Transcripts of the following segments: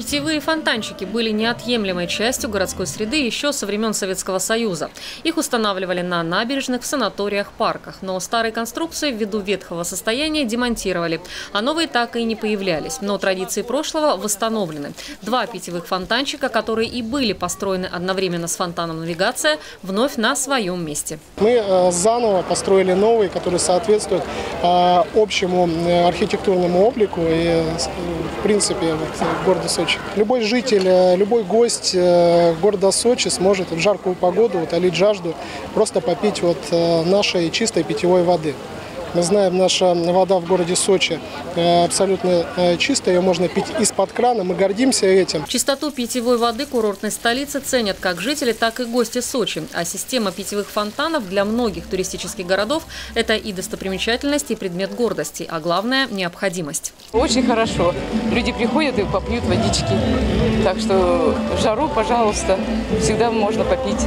Питьевые фонтанчики были неотъемлемой частью городской среды еще со времен Советского Союза. Их устанавливали на набережных, в санаториях, парках. Но старые конструкции ввиду ветхого состояния демонтировали, а новые так и не появлялись. Но традиции прошлого восстановлены. Два питьевых фонтанчика, которые и были построены одновременно с фонтаном «Навигация», вновь на своем месте. Мы э, заново построили новые, которые соответствуют э, общему э, архитектурному облику и, в принципе, города Сочи. Сочи. Любой житель, э, любой гость э, города Сочи сможет в жаркую погоду утолить жажду, просто попить вот э, нашей чистой питьевой воды. Мы знаем, наша вода в городе Сочи э, абсолютно э, чистая, ее можно пить из-под крана, мы гордимся этим. Чистоту питьевой воды курортной столицы ценят как жители, так и гости Сочи. А система питьевых фонтанов для многих туристических городов – это и достопримечательность, и предмет гордости, а главное – необходимость. Очень хорошо. Люди приходят и попьют водички. Так что в жару, пожалуйста, всегда можно попить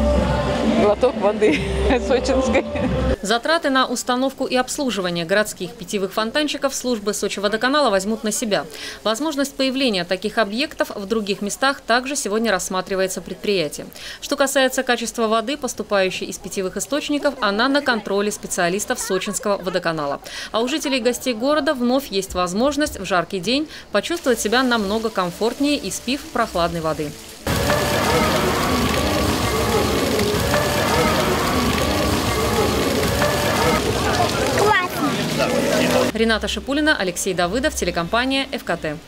глоток воды сочинской. Затраты на установку и обслуживание городских питьевых фонтанчиков службы Сочи водоканала возьмут на себя. Возможность появления таких объектов в других местах также сегодня рассматривается предприятием. Что касается качества воды, поступающей из питьевых источников, она на контроле специалистов Сочинского водоканала. А у жителей и гостей города вновь есть возможность в жаркий день почувствовать себя намного комфортнее, испив прохладной воды. Рената Шипулина, Алексей Давыдов, телекомпания «ФКТ».